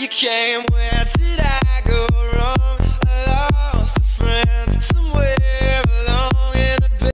you came, with. did